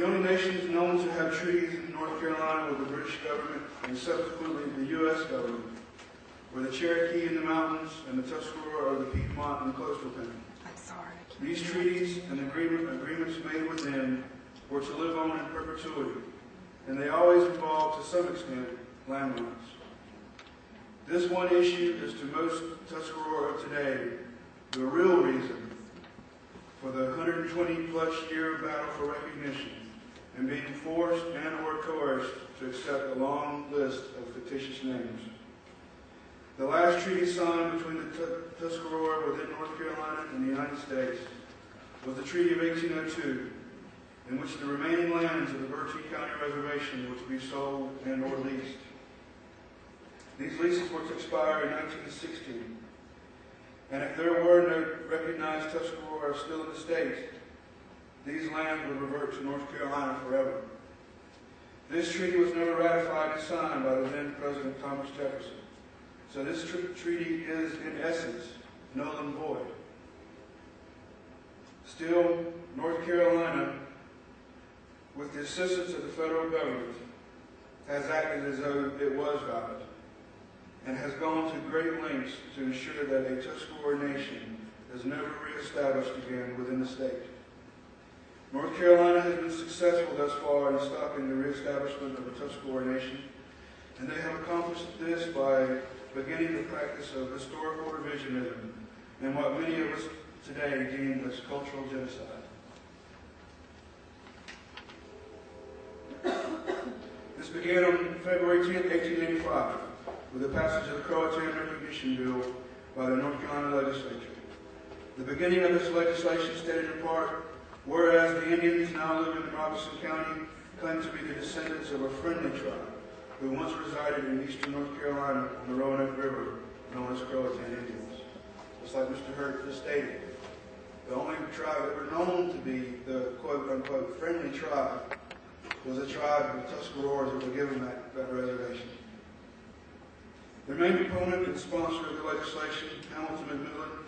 The only nations known to have treaties in North Carolina were the British government and subsequently the U.S. government, were the Cherokee in the mountains and the Tuscarora of the Piedmont and coastal plain. I'm sorry. These treaties and agreement, agreements made with them were to live on in perpetuity, and they always involved, to some extent, landmines. This one issue is to most Tuscarora today the real reason for the 120-plus year battle for recognition and being forced and or coerced to accept a long list of fictitious names. The last treaty signed between the Tu- Tuscarora within North Carolina and the United States was the Treaty of 1802, in which the remaining lands of the Bertie County Reservation were to be sold and or leased. These leases were to expire in 1960, and if there were no recognized Tuscarora still in the state, these lands would revert to North Carolina forever. This treaty was never ratified and signed by the then President Thomas Jefferson. So this tr- treaty is, in essence, null and void. Still, North Carolina, with the assistance of the federal government, has acted as though it was valid and has gone to great lengths to ensure that a Tuscarora nation is never reestablished again within the state. North Carolina has been successful thus far in stopping the reestablishment of a Tuscarora nation, and they have accomplished this by beginning the practice of historical revisionism and what many of us today deem as cultural genocide. This began on February 10, 1885, with the passage of the Croatan Recognition Bill by the North Carolina legislature. The beginning of this legislation stated in part, whereas the Indians now living in Robeson County claim to be the descendants of a friendly tribe who once resided in eastern North Carolina on the Roanoke River, known as Croatan Indians. Just like Mr. Hurt just stated, the only tribe ever known to be the quote-unquote friendly tribe was a tribe of Tuscaroras that were given that, that reservation. The main proponent and sponsor of the legislation, Hamilton McMillan,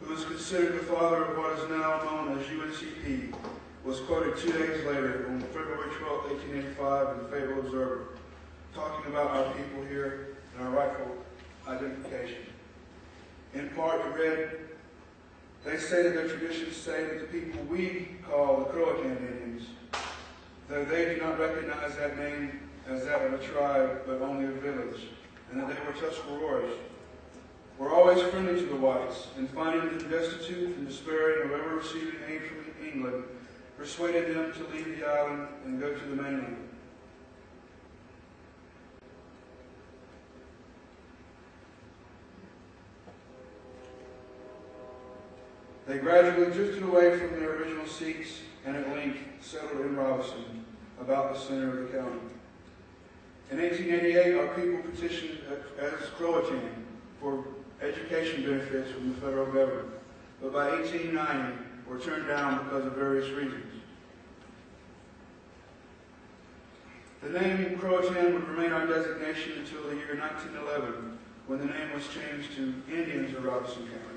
who is considered the father of what is now known as UNCP, was quoted two days later on February 12, 1885 in the Fayetteville Observer, talking about our people here and our rightful identification. In part, he read, they say that their traditions say that the people we call the Croatan Indians, though they do not recognize that name as that of a tribe, but only a village, and that they were Tuscaroras, were always friendly to the whites, and finding them destitute and despairing of ever receiving aid from England, persuaded them to leave the island and go to the mainland. They gradually drifted away from their original seats and at length settled in Robeson, about the center of the county. In 1888, our people petitioned as Croatan for education benefits from the federal government, but by 1890 were turned down because of various reasons. The name Croatan would remain our designation until the year 1911, when the name was changed to Indians of Robeson County.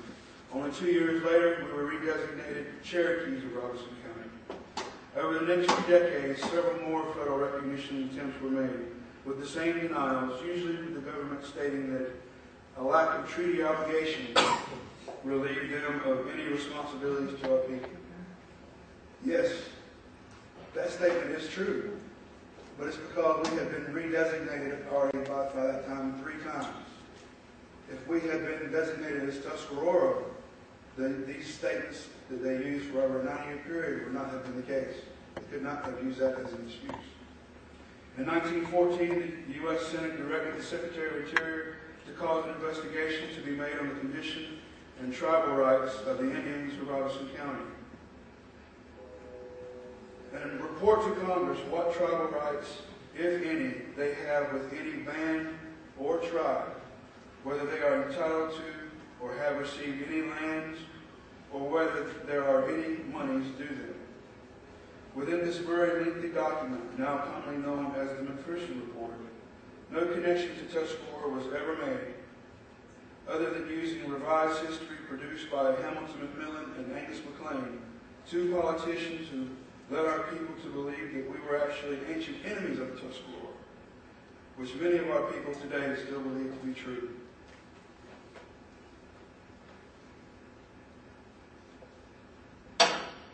Only two years later, we were redesignated Cherokees of Robeson County. Over the next few decades, several more federal recognition attempts were made, with the same denials, usually with the government stating that a lack of treaty obligation relieved them of any responsibilities to our people. Yes, that statement is true, but it's because we have been redesignated already by, that time three times. If we had been designated as Tuscarora, then these statements that they used for over a 90-year period would not have been the case. They could not have used that as an excuse. In 1914, the U.S. Senate directed the Secretary of Interior investigation to be made on the condition and tribal rights of the Indians of Robeson County. And report to Congress what tribal rights, if any, they have with any band or tribe, whether they are entitled to or have received any lands, or whether there are any monies due them. Within this very lengthy document, now commonly known as the McPherson Report, no connection to Tuscarora was ever made, other than using revised history produced by Hamilton McMillan and Angus McLean, two politicians who led our people to believe that we were actually ancient enemies of the Tuscarora, which many of our people today still believe to be true.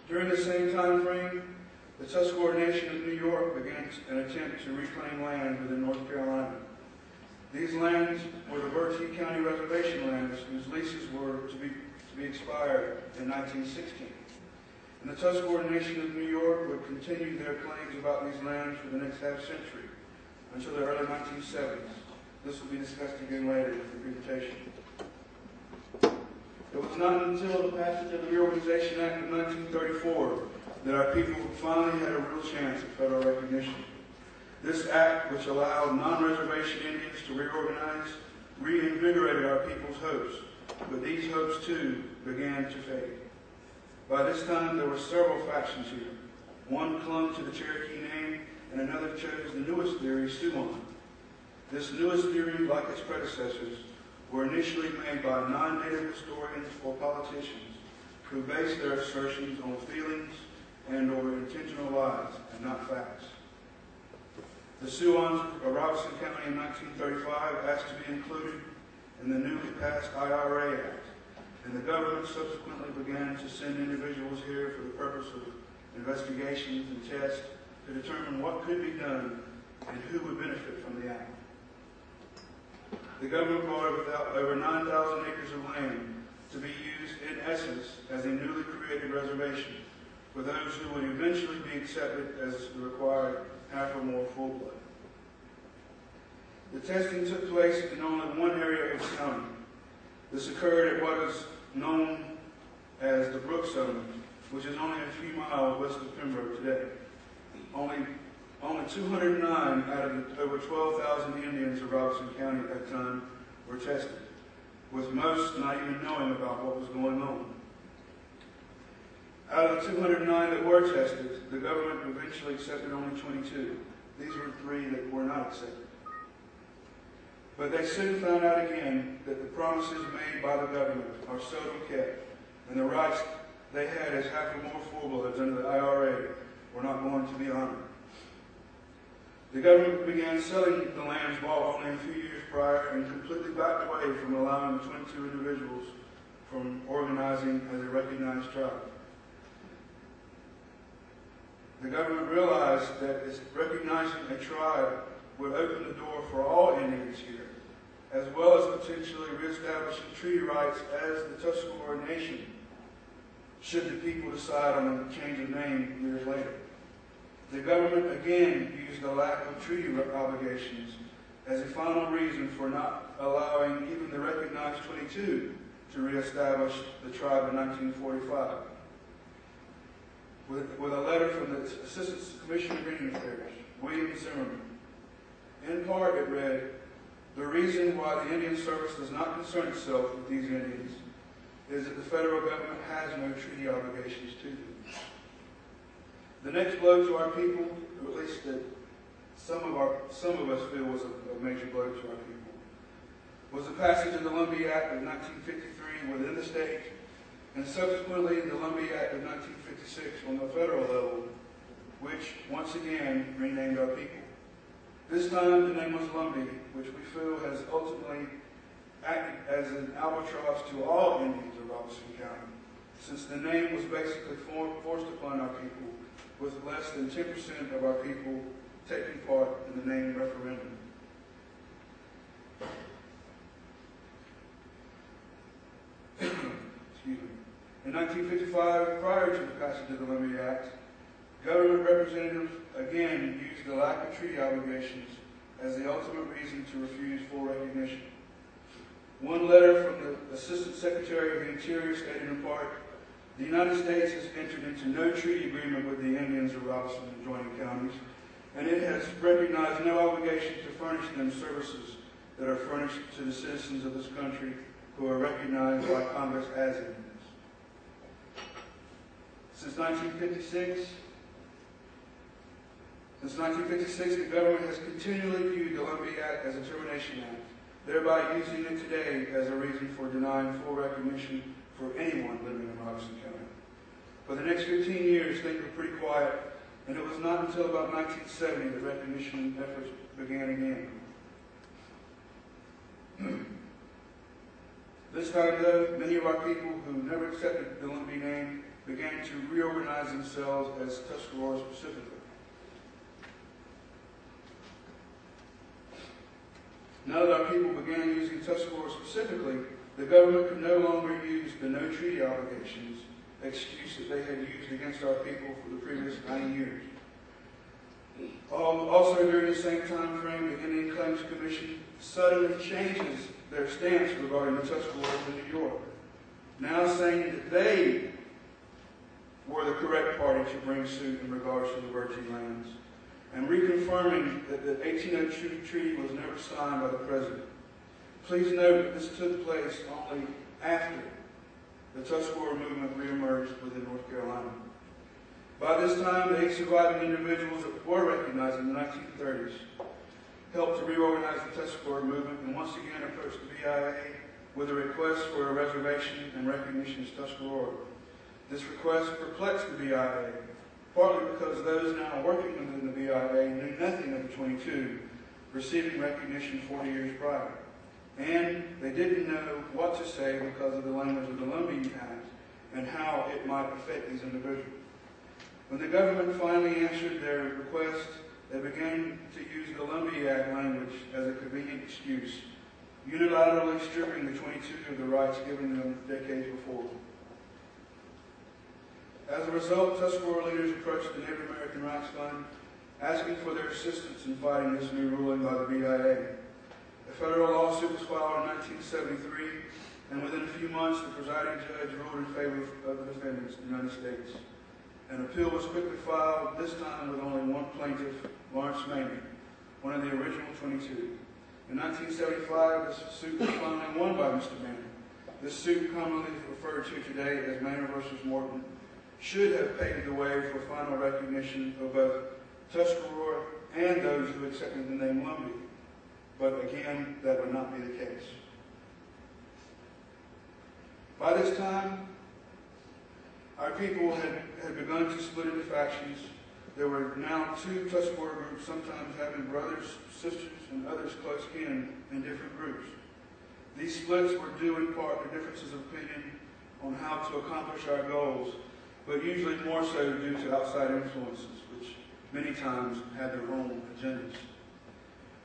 During the same time frame, the Tuscarora Nation of New York began an attempt to reclaim land within North Carolina. These lands were the Bertie County Reservation lands whose leases were to be, to be expired in 1916. And the Tuscarora Nation of New York would continue their claims about these lands for the next half century until the early 1970s. This will be discussed again later in the presentation. It was not until the passage of the Reorganization Act of 1934 that our people finally had a real chance at federal recognition. This act, which allowed non-reservation Indians to reorganize, reinvigorated our people's hopes, but these hopes too began to fade. By this time, there were several factions here. One clung to the Cherokee name, and another chose the newest theory, Siouan. This newest theory, like its predecessors, were initially made by non-native historians or politicians who based their assertions on feelings and or intentional lies and not facts. The Siouans of Robeson County in 1935 asked to be included in the newly passed IRA Act, and the government subsequently began to send individuals here for the purpose of investigations and tests to determine what could be done and who would benefit from the act. The government bought over 9,000 acres of land to be used in essence as a newly created reservation for those who would eventually be accepted as the required blood. The testing took place in only one area of the county. This occurred at what is known as the Brook Settlement, which is only a few miles west of Pembroke today. Only, only 209 out of the over 12,000 Indians of Robeson County at that time were tested, with most not even knowing about what was going on. Out of the 209 that were tested, the government eventually accepted only 22. These were three that were not accepted. But they soon found out again that the promises made by the government are seldom kept, and the rights they had as half or more full-bloods under the IRA were not going to be honored. The government began selling the lands bought only a few years prior and completely backed away from allowing the 22 individuals from organizing as a recognized tribe. The government realized that recognizing a tribe would open the door for all Indians here, as well as potentially reestablishing treaty rights as the Tuscarora Nation, should the people decide on a change of name years later. The government again used the lack of treaty obligations as a final reason for not allowing even the recognized 22 to reestablish the tribe in 1945 with, with a letter from the Assistant Commissioner of Indian Affairs, William Zimmerman. In part, it read, the reason why the Indian Service does not concern itself with these Indians is that the federal government has no treaty obligations to them. The next blow to our people, or at least that some of our some of us feel was a, a major blow to our people, was the passage of the Lumbee Act of 1953 within the state, and subsequently the Lumbee Act of 1956 on the federal level, which once again renamed our people. This time the name was Lumbee, which we feel has ultimately acted as an albatross to all Indians of Robeson County, since the name was basically for, forced upon our people, with less than 10% of our people taking part in the name referendum. Excuse me. In 1955, prior to the passage of the Lumbee Act, government representatives again used the lack of treaty obligations as the ultimate reason to refuse full recognition. One letter from the Assistant Secretary of the Interior stated in part, the United States has entered into no treaty agreement with the Indians of Robeson and adjoining counties, and it has recognized no obligation to furnish them services that are furnished to the citizens of this country who are recognized by Congress as Indians. Since 1956, since 1956, the government has continually viewed the Lumbee Act as a termination act, thereby using it today as a reason for denying full recognition for anyone living in Robeson County. For the next 15 years, things were pretty quiet, and it was not until about 1970 that recognition efforts began again. this time, though, many of our people who never accepted the Lumbee name began to reorganize themselves as Tuscarora specifically. Now that our people began using Tuscarora specifically, the government could no longer use the no treaty obligations excuse that they had used against our people for the previous 90 years. Also, during the same time frame, the Indian Claims Commission suddenly changes their stance regarding the Tuscaroras in New York, now saying that they were the correct party to bring suit in regards to the Virgin lands, and reconfirming that the 1802 treaty was never signed by the President. Please note that this took place only after the Tuscarora movement reemerged within North Carolina. By this time, the eight surviving individuals that were recognized in the 1930s helped to reorganize the Tuscarora movement and once again approached the BIA with a request for a reservation and recognition as Tuscarora. This request perplexed the BIA, partly because those now working within the BIA knew nothing of the 22 receiving recognition 40 years prior. And they didn't know what to say because of the language of the Lumbee Act and how it might affect these individuals. When the government finally answered their request, they began to use the Lumbee Act language as a convenient excuse, unilaterally stripping the 22 of the rights given them decades before. As a result, Tuscarora leaders approached the Native American Rights Fund, asking for their assistance in fighting this new ruling by the BIA. A federal lawsuit was filed in 1973, and within a few months, the presiding judge ruled in favor of the defendants, the United States. An appeal was quickly filed, this time with only one plaintiff, Lawrence Maynor, one of the original 22. In 1975, this suit was finally won by Mr. Maynor. This suit, commonly referred to today as Maynor versus Morton, should have paved the way for final recognition of both Tuscarora and those who accepted the name Lumbee. But again, that would not be the case. By this time, our people had, had begun to split into factions. There were now two Tuscarora groups, sometimes having brothers, sisters, and others close kin in different groups. These splits were due in part to differences of opinion on how to accomplish our goals, but usually more so due to outside influences, which many times had their own agendas.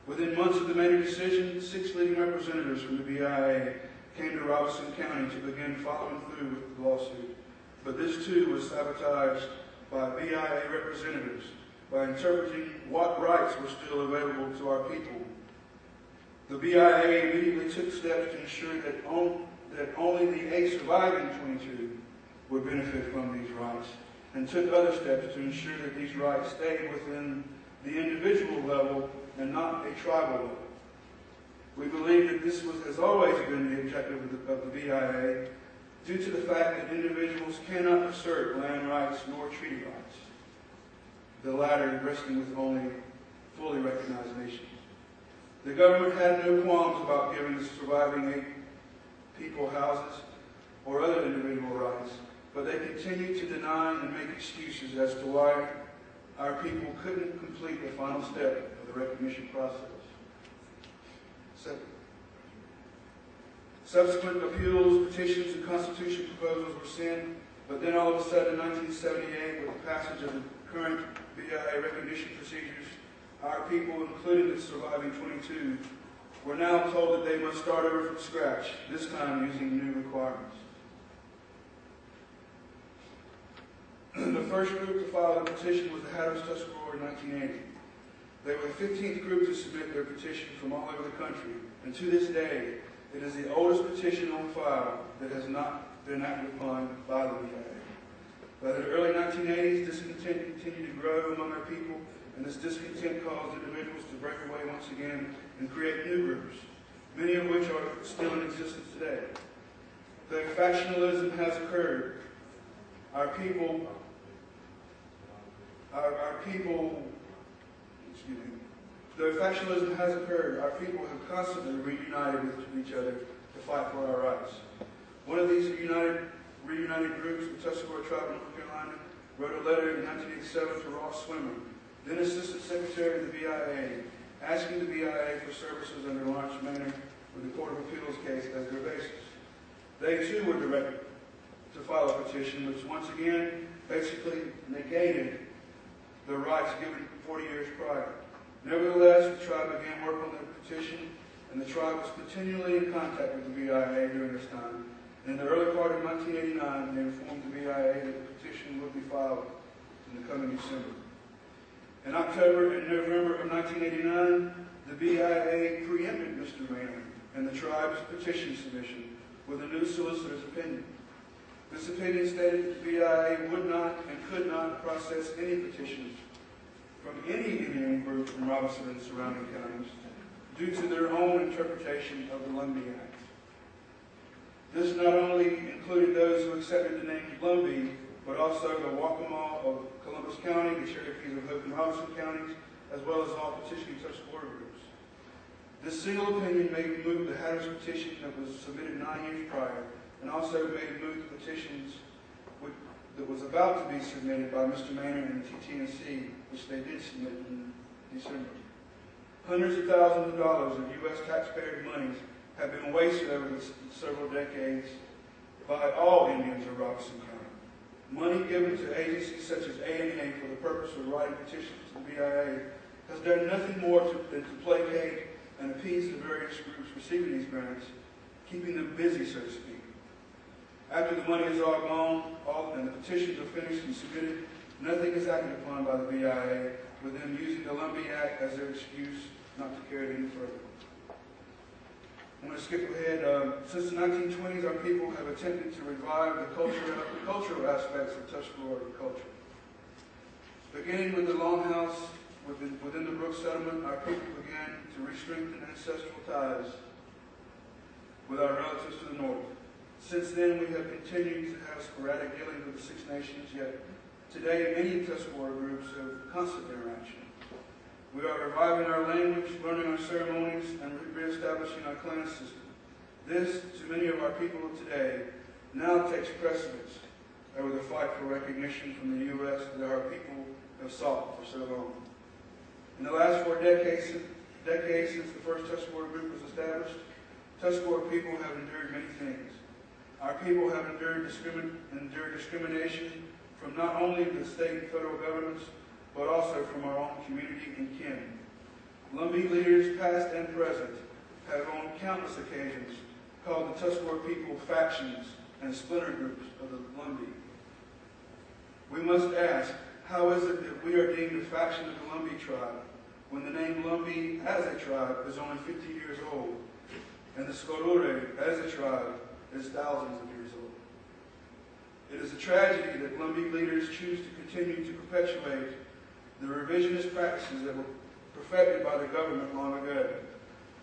Within months of the Maynor decision, six leading representatives from the BIA came to Robeson County to begin following through with the lawsuit. But this too was sabotaged by BIA representatives by interpreting what rights were still available to our people. The BIA immediately took steps to ensure that, on, that only the eight surviving 22 would benefit from these rights, and took other steps to ensure that these rights stayed within the individual level and not a tribal level. We believe that this was, has always been the objective of the, of the BIA due to the fact that individuals cannot assert land rights nor treaty rights, the latter resting with only fully recognized nations. The government had no qualms about giving the surviving eight people houses or other individual rights, but they continued to deny and make excuses as to why our people couldn't complete the final step of the recognition process. Second, subsequent appeals, petitions, and constitution proposals were sent, but then all of a sudden in 1978, with the passage of the current BIA recognition procedures, our people, including the surviving 22, were now told that they must start over from scratch, this time using new requirements. The first group to file a petition was the Hatteras Tuscarora in 1980. They were the 15th group to submit their petition from all over the country, and to this day, it is the oldest petition on file that has not been acted upon by the BIA. By the early 1980s, discontent continued to grow among our people, and this discontent caused individuals to break away once again and create new groups, many of which are still in existence today. Though factionalism has occurred, our people, our, our people, excuse me, though factionalism has occurred, our people have constantly reunited with each other to fight for our rights. One of these united reunited groups, the Tuscarora Tribe of North Carolina, wrote a letter in 1987 to Ross Swimmer, then Assistant Secretary of the BIA, asking the BIA for services under Lawrence Maynor with the Court of Appeals case as their basis. They too were directed to file a petition which once again basically negated the rights given 40 years prior. Nevertheless, the tribe began work on the petition, and the tribe was continually in contact with the BIA during this time. In the early part of 1989, they informed the BIA that the petition would be filed in the coming December. In October and November of 1989, the BIA preempted Mr. Maynor and the tribe's petition submission with a new solicitor's opinion. This opinion stated that the BIA would not and could not process any petitions from any Indian group from Robeson and surrounding counties due to their own interpretation of the Lumbee Act. This not only included those who accepted the name Lumbee, but also the Waccamaw of Columbus County, the Cherokees of Hoke and Robeson counties, as well as all petitioning Tuscarora groups. This single opinion made moot the Hatteras petition that was submitted nine years prior, and also made moot the petitions that was about to be submitted by Mr. Maynor and TTNC, which they did submit in December. Hundreds of thousands of dollars of U.S. taxpayer monies have been wasted over the several decades by all Indians of Robeson County. Money given to agencies such as ANA for the purpose of writing petitions to the BIA has done nothing more to, than to placate and appease the various groups receiving these grants, keeping them busy, so to speak. After the money is all gone all, and the petitions are finished and submitted, nothing is acted upon by the BIA, with them using the Lumbee Act as their excuse not to carry it any further. I'm going to skip ahead. Um, since the 1920s, our people have attempted to revive the cultural, cultural aspects of Tuscarora culture. Beginning with the Longhouse within, within the Brook settlement, our people began to re-strengthen ancestral ties with our relatives to the north. Since then, we have continued to have sporadic dealings with the Six Nations, yet today many Tuscarora groups have constant interaction. We are reviving our language, learning our ceremonies, and reestablishing our clan system. This, to many of our people today, now takes precedence over the fight for recognition from the U.S. that our people have sought for so long. In the last four decades, decades since the first Tuscarora group was established, Tuscarora people have endured many things. Our people have endured, discrimin endured discrimination from not only the state and federal governments, but also from our own community and kin. Lumbee leaders, past and present, have on countless occasions called the Tuscarora people factions and splinter groups of the Lumbee. We must ask, how is it that we are deemed a faction of the Lumbee tribe when the name Lumbee as a tribe is only 50 years old and the Skorore as a tribe is thousands of years old? It is a tragedy that Lumbee leaders choose to continue to perpetuate the revisionist practices that were perfected by the government long ago.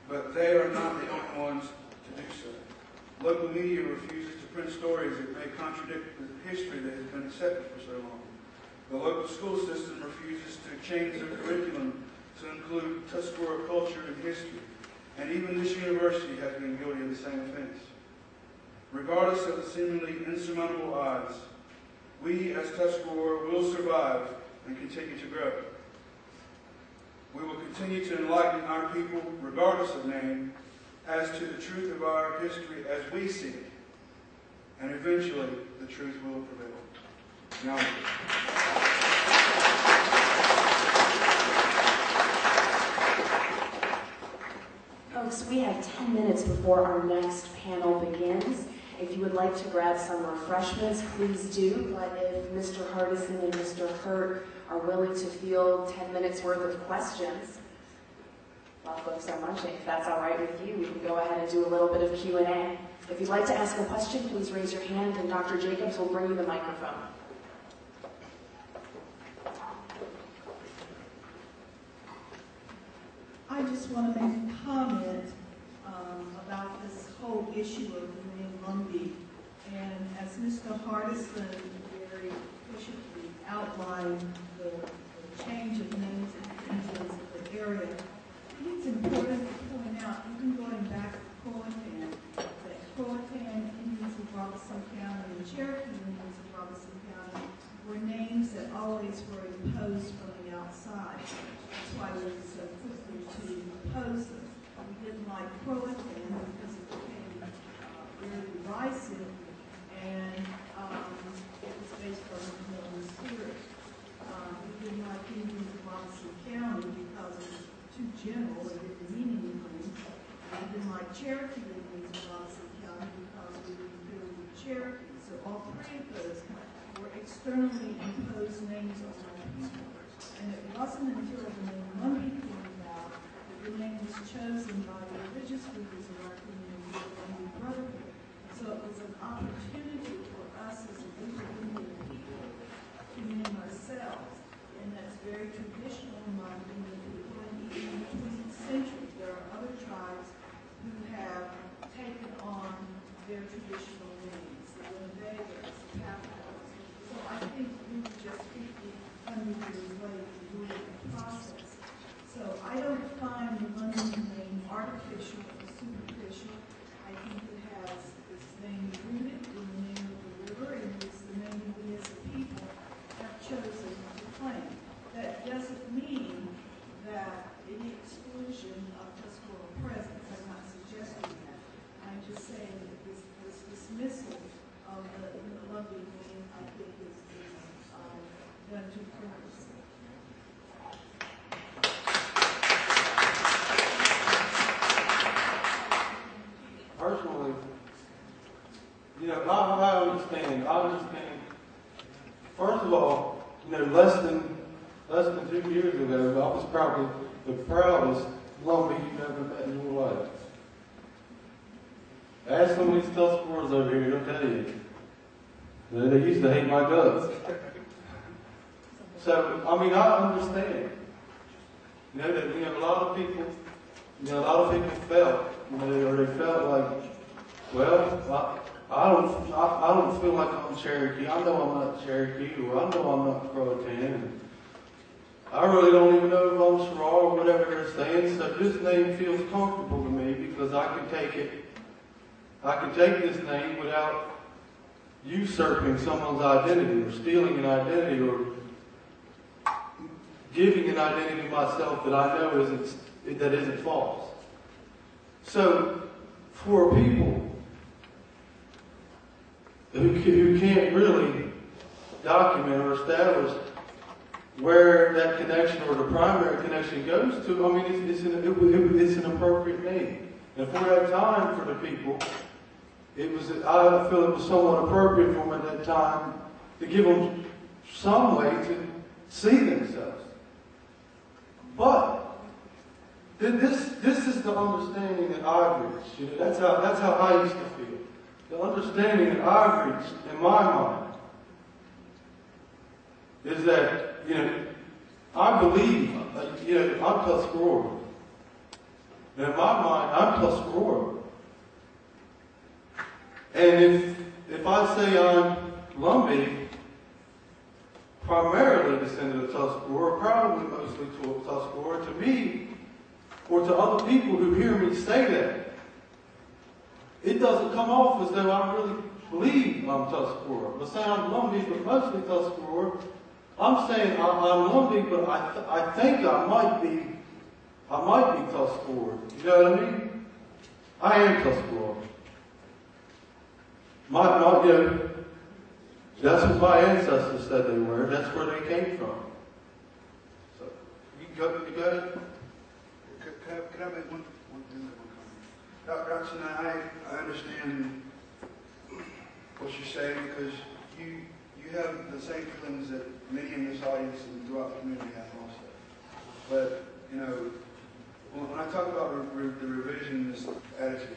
But they are not the only ones to do so. Local media refuses to print stories that may contradict the history that has been accepted for so long. The local school system refuses to change their curriculum to include Tuscarora culture and history. And even this university has been guilty of the same offense. Regardless of the seemingly insurmountable odds, we as Tuscarora will survive and continue to grow. We will continue to enlighten our people, regardless of name, as to the truth of our history as we see it. And eventually, the truth will prevail. Now, Folks, we have 10 minutes before our next panel begins. If you would like to grab some refreshments, please do. But if Mr. Hardison and Mr. Hurt are willing to field 10 minutes worth of questions, welcome so much. If that's all right with you, we can go ahead and do a little bit of Q&A. If you'd like to ask a question, please raise your hand and Dr. Jacobs will bring you the microphone. I just want to make a comment um, about this whole issue of And as Mr. Hardison very efficiently outlined the, the change of names and regions of the area, I think it's important to point out, even going back to Powhatan, that Powhatan Indians of Robeson County and Cherokee limits were imposed from the outside. That's why we were so quickly to oppose them. We didn't like Croatan because it became uh, very divisive and um, it was based on the Milton spirit. Um, We didn't like Indians of Robeson County because it was too general, it didn't mean anything. We didn't like Cherokee Indians of Robeson County because we didn't feel we were Cherokee. So all three of those were externally imposed names on our people. And it wasn't until the name Lumbee came about that the name was chosen by the religious leaders of our community, the Lumbee Brotherhood. So it was an opportunity for us as a group of Indian people to name ourselves. And that's very traditional among Indian people. And even in the twentieth century, there are other tribes who have taken on their traditional names, the Winnebagoes, the Papagos. So I think we were just fifty, hundred years late in doing the process. So I don't find the London name artificial or superficial. I think it has its name rooted in the name of the river, and it's the name we as a people have chosen to claim. That doesn't mean that any exclusion of Tuscarora presence, I'm not suggesting that. I'm just saying that this, this dismissal of the, the lovely name, I think is, is, um, done to purpose. personally, you know, I, I understand, I understand. First of all, you know, less than, less than two years ago, I was probably the proudest Lumbee you've ever met in your life. Ask some of these Tuscaroras over here, they'll tell you. They they used to hate my guts. So, I mean, I understand. You know, that, you know, a lot of people, you know, a lot of people felt, you know, or they felt like, well, I, I don't, I, I don't feel like I'm Cherokee. I know I'm not Cherokee, or I know I'm not Croatan. I really don't even know if I'm Cheraw or whatever they're saying. So this name feels comfortable to me because I can take it. I can take this name without usurping someone's identity or stealing an identity or giving an identity myself that I know isn't that isn't false. So, for people who, who can't really document or establish where that connection or the primary connection goes to, I mean, it's, it's, an, it, it's an appropriate name. And for that time, for the people, it was, I feel it was somewhat appropriate for them at that time to give them some way to see themselves. But th- this, this is the understanding that I've reached. You know, that's how, that's how I used to feel. The understanding that I've reached in my mind is that, you know, I believe, uh, you know, I'm Tuscarora. And in my mind, I'm Tuscarora. And if, if I say I'm Lumbee, primarily descended of Tuscarora, probably mostly to Tuscarora, to me, or to other people who hear me say that, it doesn't come off as though I really believe I'm Tuscarora. I say I'm Lumbee, but mostly Tuscarora. I'm saying I, I'm Lumbee, but I, th- I think I might be, I might be Tuscarora. You know what I mean? I am Tuscarora. My, my, you that's what my ancestors said they were. That's where they came from. So, you go, you got? Could, could I, could I make one, one, one. Dodson, I, I understand what you're saying because you, you have the same feelings that many in this audience and throughout the community have also. But, you know, when, I talk about re, re, the revisionist attitude,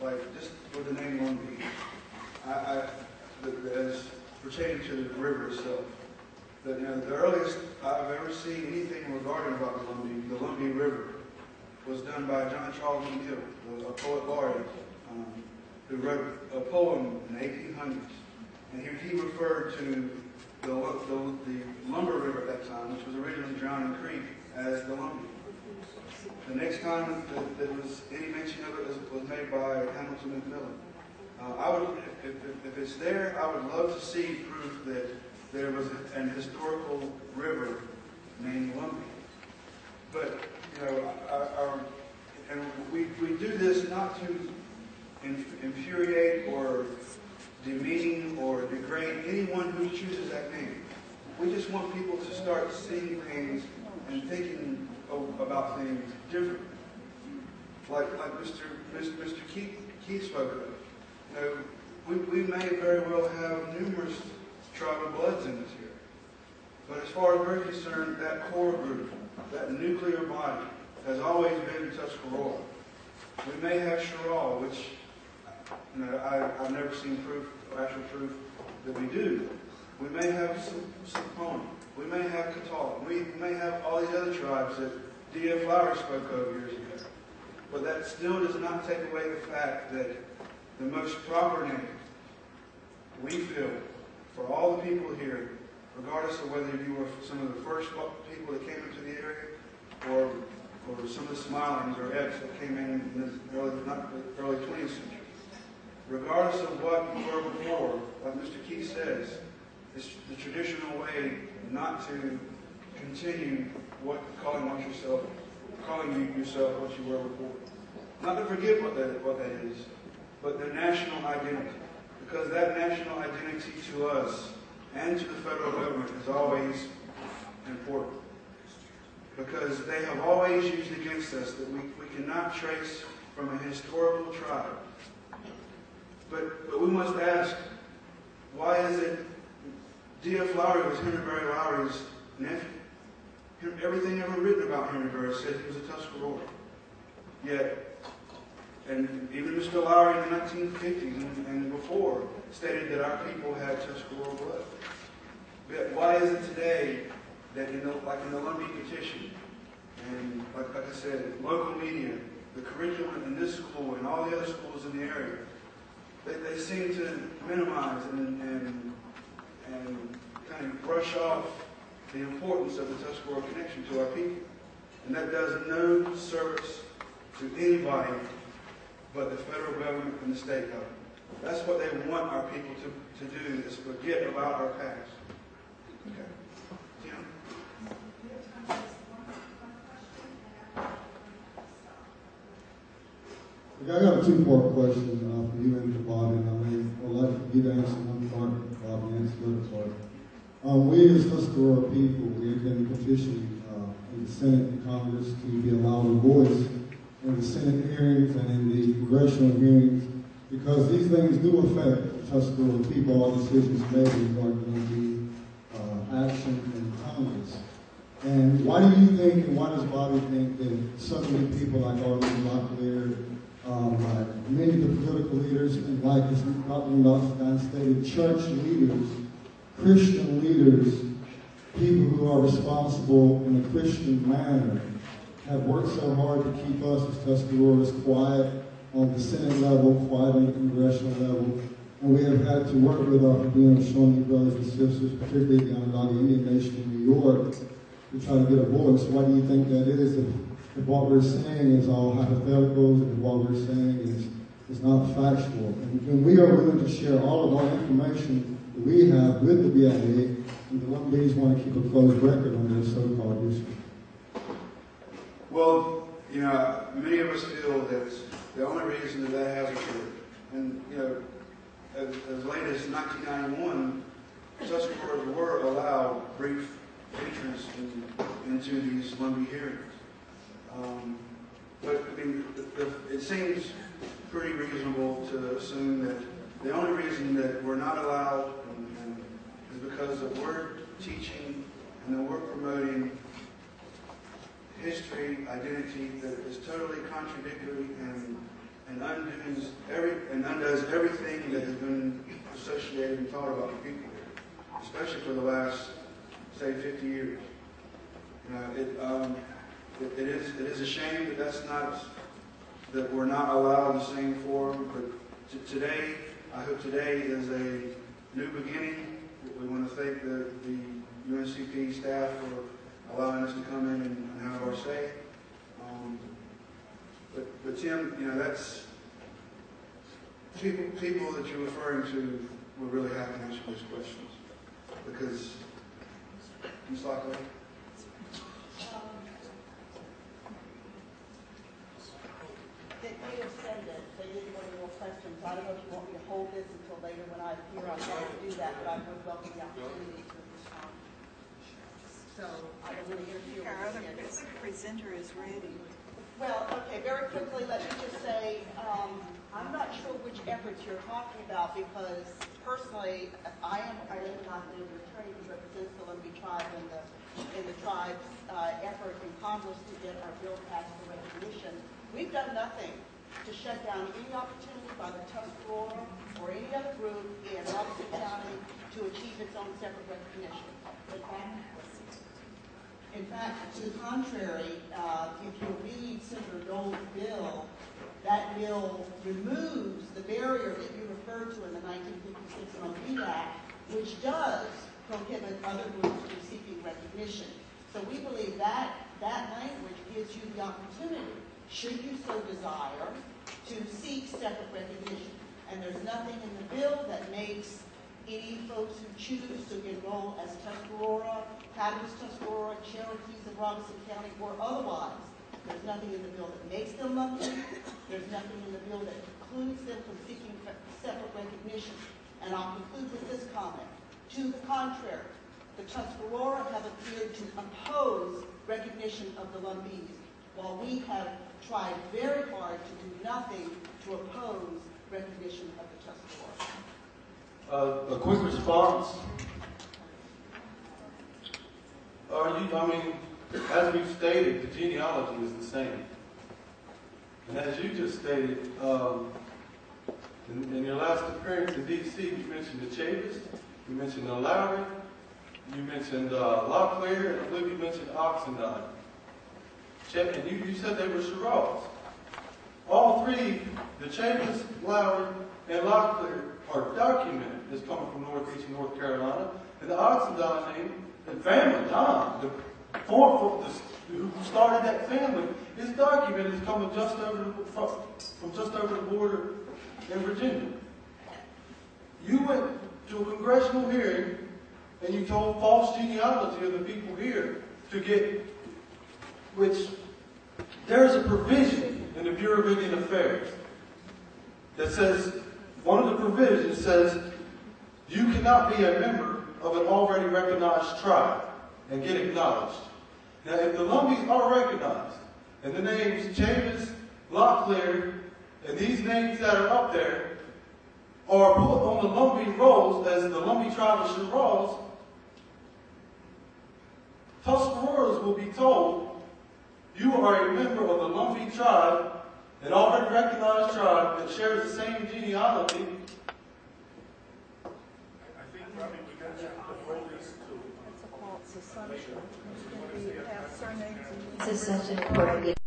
like just with the name Lumbee, I, I, as pertaining to the river itself, you know, the earliest I've ever seen anything regarding about the Lumbee, the Lumbee River, was done by John Charles McNeill, a poet laureate, um, who wrote a poem in the 1800s. And he, he referred to the, the, the Lumber River at that time, which was originally Drowning Creek, as the Lumbee. The next time that, that was any mention of it was, was made by Hamilton McMillan. Uh, I would, if, if, if it's there, I would love to see proof that there was an historical river named Lumbee. But, you know, our, our, and we, we do this not to inf- infuriate or demean or degrade anyone who chooses that name. We just want people to start seeing things and thinking about things differently. Like, like Mr. Mr. Keith, Keith spoke of. Know, we, we may very well have numerous tribal bloods in us here. But as far as we're concerned, that core group, that nuclear body, has always been Tuscarora. We may have Cheraw, which, you know, I, I've never seen proof, actual proof that we do. We may have Saponi. We may have Catawba. We may have all these other tribes that D.F. Lowry spoke of years ago. But that still does not take away the fact that the most proper name, we feel, for all the people here, regardless of whether you were some of the first people that came into the area, or, or some of the Smilings or Epps that came in in the early, early 20th century. Regardless of what you were before, like Mr. Key says, it's the traditional way not to continue what calling what yourself, calling you yourself what you were before. Not to forget what that what that is, but the national identity, because that national identity to us and to the federal government is always important. Because they have always used against us that we, we cannot trace from a historical tribe. But, but we must ask, why is it D.F. Lowry was Henry Berry Lowry's nephew? Everything ever written about Henry Berry said he was a Tuscarora. Yet, and even Mr. Lowry in the 1950s and, and before stated that our people had Tuscarora blood. But why is it today that in the, like in the Lumbee petition, and like, like I said, local media, the curriculum in this school and all the other schools in the area, they, they seem to minimize and, and, and kind of brush off the importance of the Tuscarora connection to our people. And that does no service to anybody but the federal government and the state government. That's what they want our people to, to do, is forget about our past. Okay. I got a two-part question uh, for you and for Bobby. and I I'd like to get answer one part, Bobby answer the other part. Um, we as Tuscarora people, we have been petitioning uh, in the Senate and Congress to be allowed a voice in the Senate hearings and in the congressional hearings because these things do affect Tuscarora people, all decisions made regarding the uh, action in Congress. And why do you think, and why does Bobby think that so many people like Arlinda Locklear, um, like many of the political leaders, and like as Dr. Knox stated, church leaders, Christian leaders, people who are responsible in a Christian manner, have worked so hard to keep us as Tuscaroras quiet on the Senate level, quiet on the congressional level, and we have had to work with our know, Shawnee brothers and sisters, particularly the Onondaga Indian Nation in New York, to try to get a voice. Why do you think that is? If, if what we're saying is all hypotheticals, and what we're saying is, is not factual. And, and we are willing to share all of our information that we have with the BIA, and the Lumbees want to keep a close record on their so-called issue. Well, you know, many of us feel that the only reason that that hasn't occurred, and, you know, as, as late as 1991, such Tuscaroras were allowed brief entrance in, into these Lumbee hearings. Um, but, I mean, the, the, it seems pretty reasonable to assume that the only reason that we're not allowed and, and is because that we're teaching and that we're promoting history, identity that is totally contradictory and, and undoes every and undoes everything that has been associated and taught about the people here, especially for the last, say, 50 years. You know, it, um, it, it is it is a shame that that's not that we're not allowed the same forum. But today, I hope today is a new beginning. We want to thank the, the UNCP staff for allowing us to come in and, and have our say. Um, but, but Tim, you know, that's people, people that you're referring to will really have to answer those questions. because, Ms. Lockley? Questions. I don't know if you want me to hold this until later when I appear. I'm going to do that, but I would welcome the opportunity. So I don't want to interfere Our with other this. pres- presenter is ready. Well, okay, very quickly, let me just say, um, I'm not sure which efforts you're talking about because personally, I am, I am not the attorney who represents the Lumbee tribe in the, in the tribe's, uh, effort in Congress to get our bill passed for recognition. We've done nothing to shut down any opportunity by the Tuscarora or any other group in Robeson County to achieve its own separate recognition. In fact, in fact, to the contrary, uh, if you read Senator Dole's bill, that bill removes the barrier that you referred to in the 1956 Lumbee Act, which does prohibit other groups from seeking recognition. So we believe that that language gives you the opportunity, should you so desire, to seek separate recognition. And there's nothing in the bill that makes any folks who choose to enroll as Tuscarora, Cadamus Tuscarora, Cherokees of Robeson County, or otherwise. There's nothing in the bill that makes them Lumbee. There's nothing in the bill that precludes them from seeking separate recognition. And I'll conclude with this comment. To the contrary, the Tuscarora have appeared to oppose recognition of the Lumbees, while we have tried very hard to do nothing to oppose recognition of the Tuscarora. Uh, a quick response. Are you, I mean, as we've stated, the genealogy is the same. And as you just stated, um, in, in your last appearance in DC, you mentioned the Chavis, you mentioned the Lowry, you mentioned, uh, Locklear, and I believe you mentioned Oxendine. Check, and you, you said they were Cheraw. All three, the Chavis, Lowry, and Locklear are documented as coming from northeast North Carolina. And the Oxendine name, the family, John, the form, the, who started that family, is documented as coming just over the, from, from just over the border in Virginia. You went to a congressional hearing and you told false genealogy of the people here to get, which there's a provision in the Bureau of Indian Affairs that says, one of the provisions says, you cannot be a member of an already recognized tribe and get acknowledged. Now, if the Lumbees are recognized, and the names Chavis, Locklear, and these names that are up there are put on the Lumbee rolls as the Lumbee tribe of Cheraw, Tuscaroras will be told, you are a member of the Lumbee tribe, an already recognized tribe that shares the same genealogy. It's a false assumption. It's going to be have surnames and This is such an important